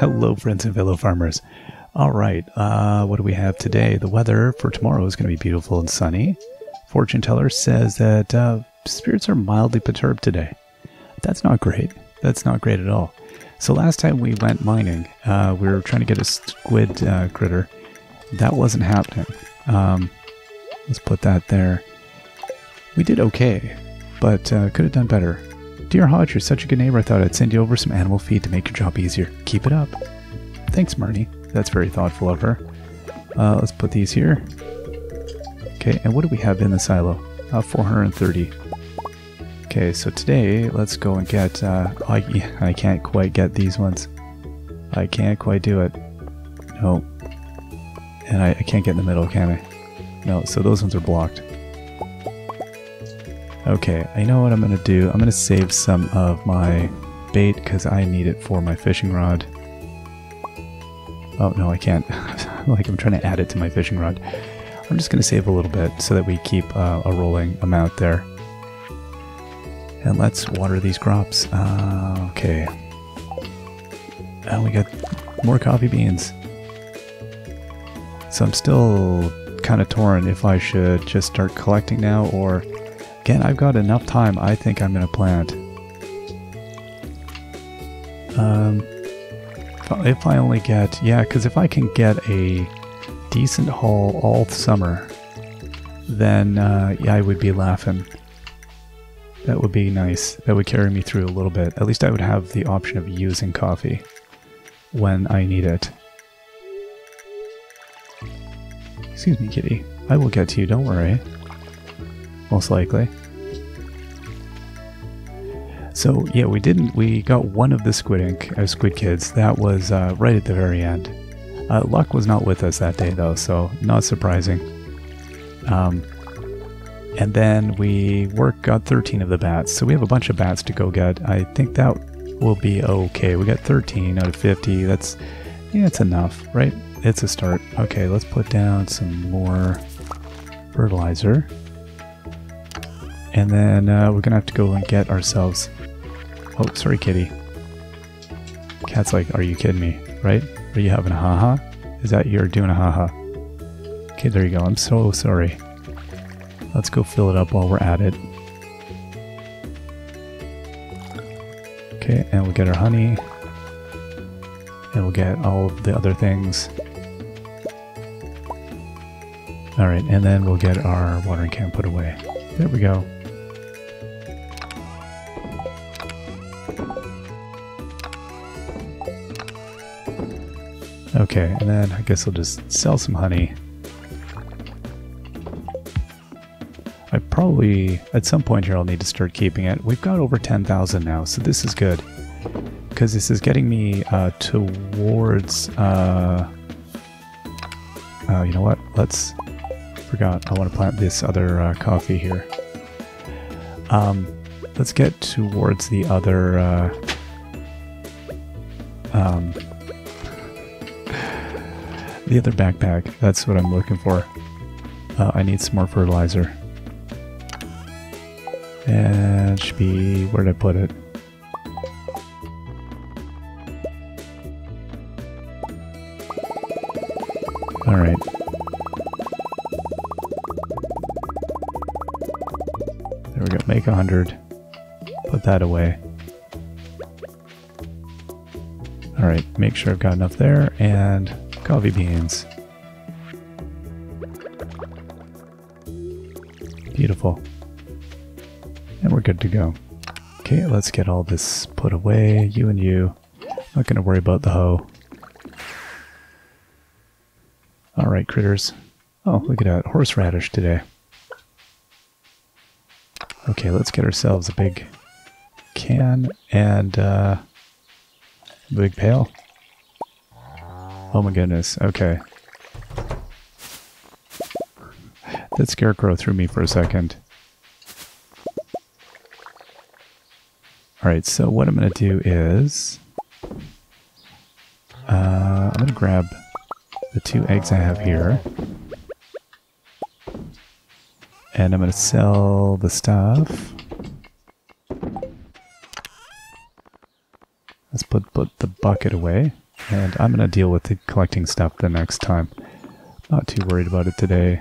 Hello, friends and fellow farmers. All right, uh, what do we have today? The weather for tomorrow is going to be beautiful and sunny. Fortune teller says that uh, spirits are mildly perturbed today. That's not great. That's not great at all. So last time we went mining, uh, we were trying to get a squid uh, critter. That wasn't happening. Um, let's put that there. We did okay, but uh, could have done better. Dear Hodge, you're such a good neighbor. I thought I'd send you over some animal feed to make your job easier. Keep it up. Thanks, Marnie. That's very thoughtful of her. Uh, let's put these here. Okay, and what do we have in the silo? Uh, 430. Okay, so today, let's go and get... Uh, I, I can't quite get these ones. I can't quite do it. No. And I, I can't get in the middle, can I? No, so those ones are blocked. Okay, I know what I'm going to do. I'm going to save some of my bait because I need it for my fishing rod. Oh, no, I can't. like, I'm trying to add it to my fishing rod. I'm just going to save a little bit so that we keep uh, a rolling amount there. And let's water these crops. Uh, okay. And we got more coffee beans. So I'm still kind of torn if I should just start collecting now or Again, I've got enough time. I think I'm going to plant. Um, if I only get... Yeah, because if I can get a decent haul all summer, then uh, yeah, I would be laughing. That would be nice. That would carry me through a little bit. At least I would have the option of using coffee when I need it. Excuse me, kitty. I will get to you, don't worry most likely. So yeah, we didn't. We got one of the Squid Ink, uh, Squid Kids. That was uh, right at the very end. Uh, Luck was not with us that day though, so not surprising. Um, and then we work got 13 of the bats, so we have a bunch of bats to go get. I think that will be okay. We got 13 out of 50. That's yeah, it's enough, right? It's a start. Okay, let's put down some more fertilizer. And then uh, we're gonna have to go and get ourselves... Oh, sorry, kitty. Cat's like, are you kidding me? Right? Are you having a haha? -ha? Is that you're doing a haha? -ha? Okay, there you go. I'm so sorry. Let's go fill it up while we're at it. Okay, and we'll get our honey. And we'll get all the other things. Alright, and then we'll get our watering can put away. There we go. Okay, and then I guess I'll just sell some honey. I probably, at some point here, I'll need to start keeping it. We've got over 10,000 now, so this is good. Because this is getting me uh, towards... Uh, uh, you know what? Let's... Forgot, I want to plant this other uh, coffee here. Um, let's get towards the other... Uh, um, the other backpack. That's what I'm looking for. Uh, I need some more fertilizer. And should be... where did I put it? Alright. There we go. Make a hundred. Put that away. Alright, make sure I've got enough there, and Coffee beans. Beautiful. And we're good to go. Okay, let's get all this put away. You and you. Not to worry about the hoe. Alright, critters. Oh, look at that. Horseradish today. Okay, let's get ourselves a big can and uh, a big pail. Oh my goodness, okay. That scarecrow threw me for a second. Alright, so what I'm going to do is... Uh, I'm going to grab the two eggs I have here. And I'm going to sell the stuff. Let's put, put the bucket away. And I'm going to deal with the collecting stuff the next time. Not too worried about it today.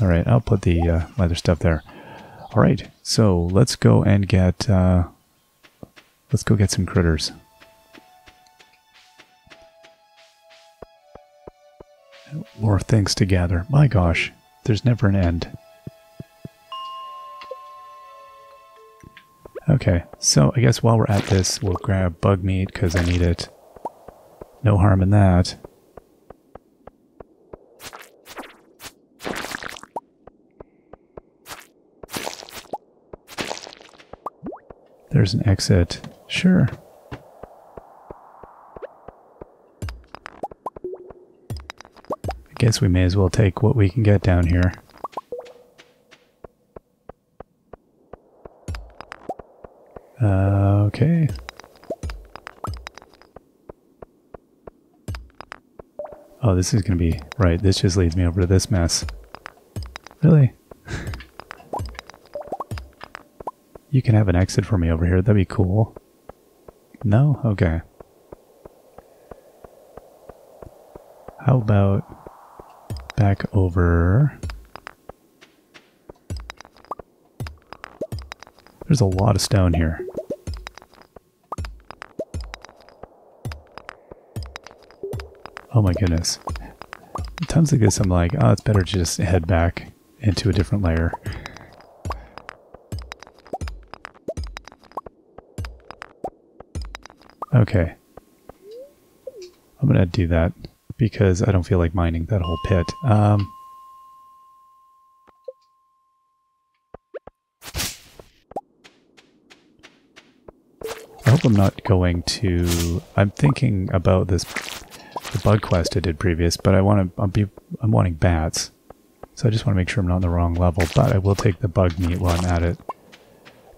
Alright, I'll put the uh, leather stuff there. Alright, so let's go and get... Uh, let's go get some critters. More things to gather. My gosh, there's never an end. Okay, so I guess while we're at this, we'll grab bug meat because I need it. No harm in that. There's an exit. Sure. I guess we may as well take what we can get down here. Uh, okay. Oh, this is going to be... Right, this just leads me over to this mess. Really? you can have an exit for me over here. That'd be cool. No? Okay. How about back over... There's a lot of stone here. Oh my goodness. Times like this I'm like, oh, it's better to just head back into a different layer. Okay. I'm gonna do that because I don't feel like mining that whole pit. Um, I hope I'm not going to... I'm thinking about this, the bug quest I did previous, but I want to, I'm, be, I'm wanting bats. So I just want to make sure I'm not on the wrong level, but I will take the bug meat while I'm at it,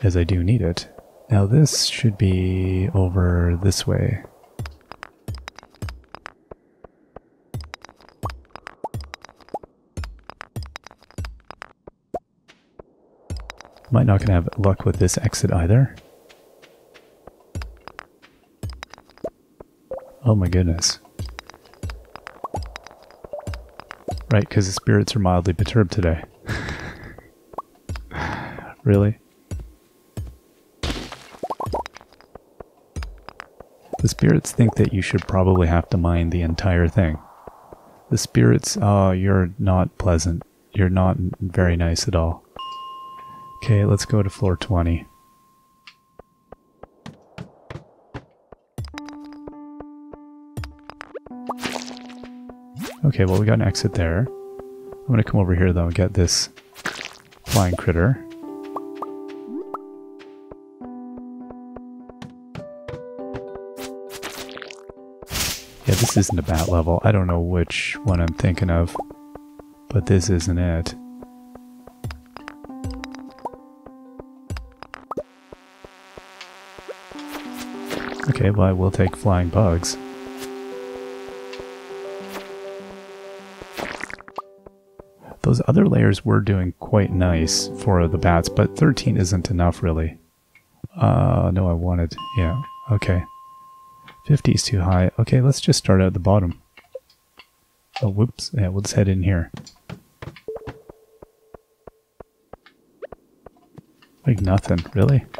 as I do need it. Now this should be over this way. Might not gonna have luck with this exit either. Oh my goodness. Right, because the spirits are mildly perturbed today. really? The spirits think that you should probably have to mine the entire thing. The spirits, oh, you're not pleasant. You're not very nice at all. Okay, let's go to floor 20. Okay, well we got an exit there. I'm gonna come over here though and get this flying critter. Yeah, this isn't a bat level. I don't know which one I'm thinking of, but this isn't it. Okay, well I will take flying bugs. Those other layers were doing quite nice for the bats, but 13 isn't enough really. Uh, no, I wanted, yeah, okay. 50 is too high. Okay, let's just start at the bottom. Oh, whoops. Yeah, just head in here. Like nothing, really?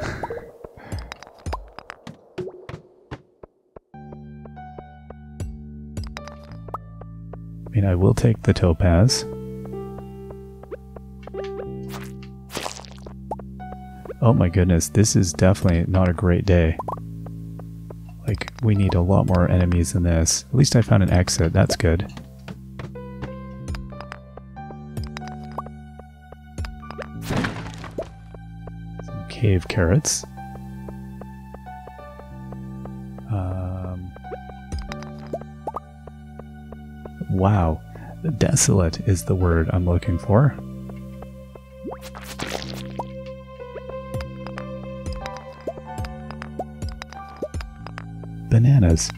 I mean, I will take the topaz. Oh my goodness, this is definitely not a great day. Like, we need a lot more enemies than this. At least I found an exit, that's good. Some cave carrots. Um, wow. Desolate is the word I'm looking for. Bananas.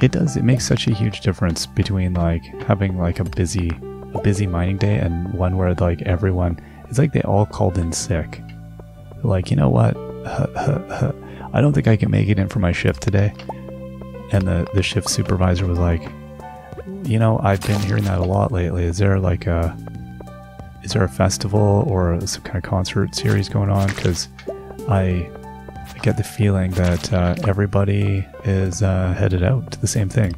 It does, it makes such a huge difference between like having like a busy a busy mining day and one where like everyone it's like they all called in sick. like, you know what? I don't think I can make it in for my shift today. And the, the shift supervisor was like, you know, I've been hearing that a lot lately. Is there like a, is there a festival or some kind of concert series going on? Because I, I get the feeling that uh, everybody is uh, headed out to the same thing.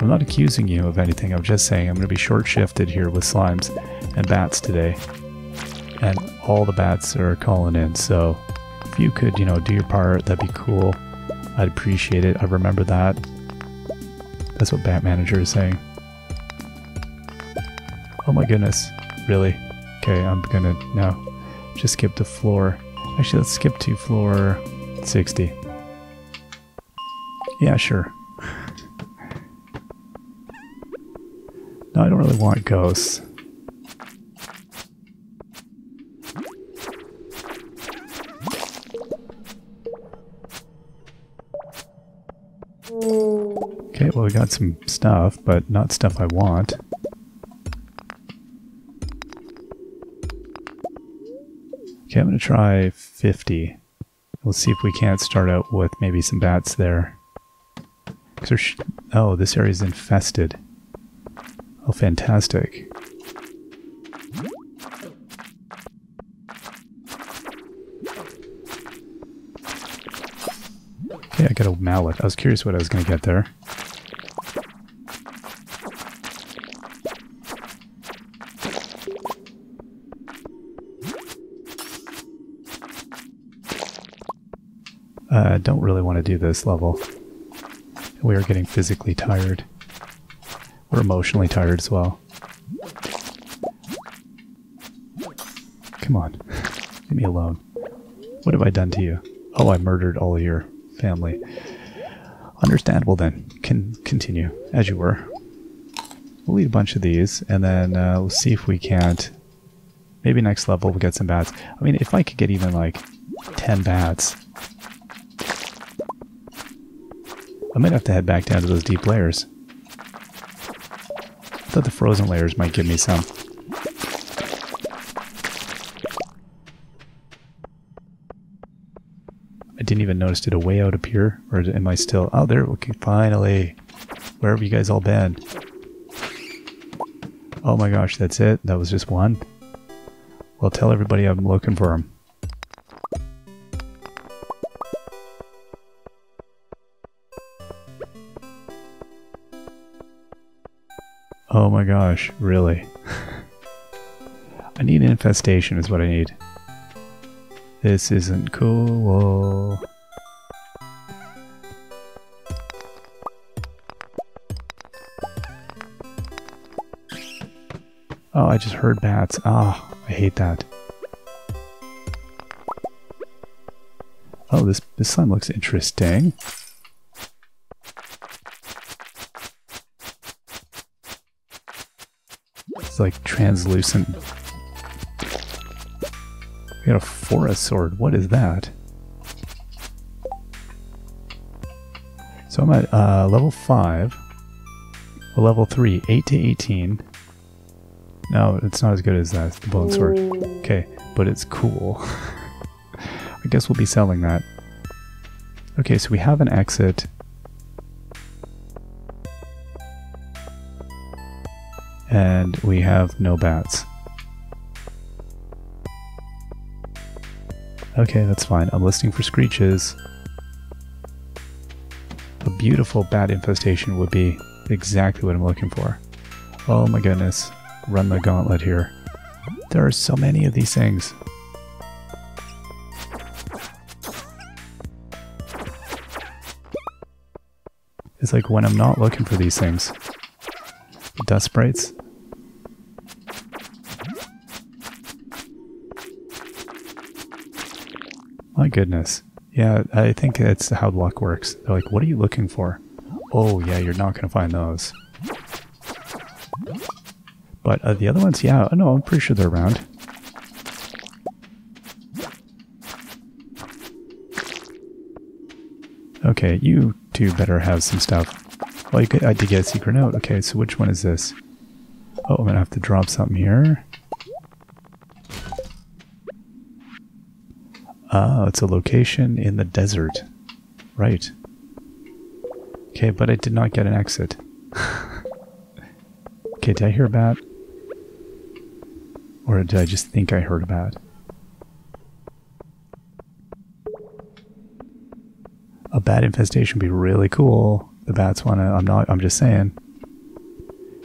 I'm not accusing you of anything. I'm just saying I'm going to be short shifted here with slimes and bats today. And all the bats are calling in. So if you could, you know, do your part, that'd be cool. I'd appreciate it. I remember that. That's what Bat Manager is saying. Oh my goodness. Really? Okay, I'm gonna now just skip the floor. Actually, let's skip to floor 60. Yeah, sure. no, I don't really want ghosts. Okay, well we got some stuff, but not stuff I want. Going to try 50. We'll see if we can't start out with maybe some bats there. oh, this area is infested. Oh, fantastic. Okay, I got a mallet. I was curious what I was going to get there. Don't really want to do this level. We are getting physically tired. We're emotionally tired as well. Come on. Leave me alone. What have I done to you? Oh, I murdered all your family. Understandable then. Can continue as you were. We'll eat a bunch of these, and then uh, we'll see if we can't. Maybe next level we'll get some bats. I mean, if I could get even like 10 bats, I might have to head back down to those deep layers. I thought the frozen layers might give me some. I didn't even notice. Did a way out appear? Or am I still... Oh, there. Okay, finally. Where have you guys all been? Oh my gosh, that's it? That was just one? Well, tell everybody I'm looking for them. Oh my gosh, really? I need an infestation is what I need. This isn't cool. Oh, I just heard bats. Ah, oh, I hate that. Oh, this, this slime looks interesting. It's like translucent. We got a forest sword. What is that? So I'm at uh, level 5. Well, level 3, 8 to 18. No, it's not as good as that, the bone sword. Okay, but it's cool. I guess we'll be selling that. Okay, so we have an exit. And we have no bats. Okay, that's fine. I'm listening for screeches. A beautiful bat infestation would be exactly what I'm looking for. Oh my goodness. Run the gauntlet here. There are so many of these things. It's like when I'm not looking for these things. Dust sprites, goodness. Yeah, I think that's how luck works. They're like, what are you looking for? Oh, yeah, you're not going to find those. But uh, the other ones, yeah, no, I'm pretty sure they're around. Okay, you two better have some stuff. Well, you could, I did get a secret note. Okay, so which one is this? Oh, I'm going to have to drop something here. Oh, it's a location in the desert. Right. Okay, but I did not get an exit. okay, did I hear a bat? Or did I just think I heard a bat? A bat infestation would be really cool. The bats want to, I'm not, I'm just saying.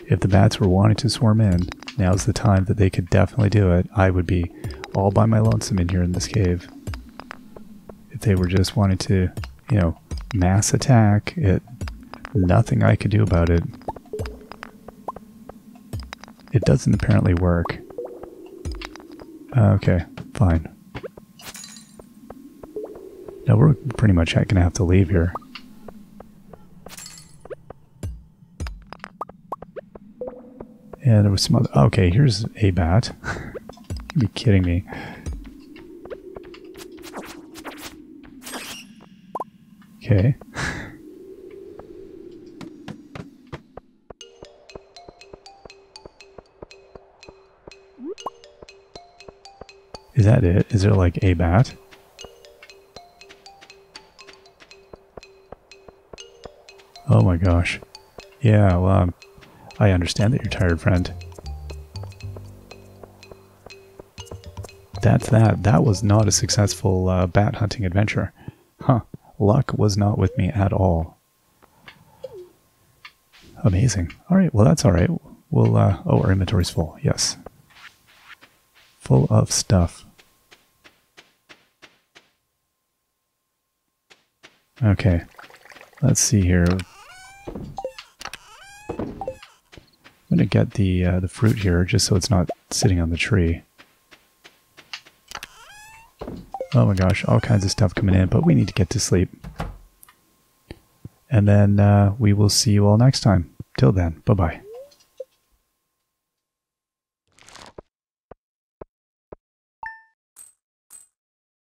If the bats were wanting to swarm in, now's the time that they could definitely do it. I would be all by my lonesome in here in this cave. If they were just wanting to, you know, mass attack, it, nothing I could do about it. It doesn't apparently work. Okay, fine. Now we're pretty much to have to leave here. Yeah, there was some other... Okay, here's a bat. you be kidding me. Okay. Is that it? Is there like a bat? Oh my gosh. Yeah, well, um, I understand that you're tired, friend. That's that. That was not a successful uh, bat hunting adventure. Luck was not with me at all. Amazing. All right, well, that's all right. We'll, uh, oh, our inventory's full. Yes. Full of stuff. Okay. Let's see here. I'm gonna get the uh, the fruit here just so it's not sitting on the tree. Oh my gosh, all kinds of stuff coming in, but we need to get to sleep. And then uh, we will see you all next time. Till then, bye bye.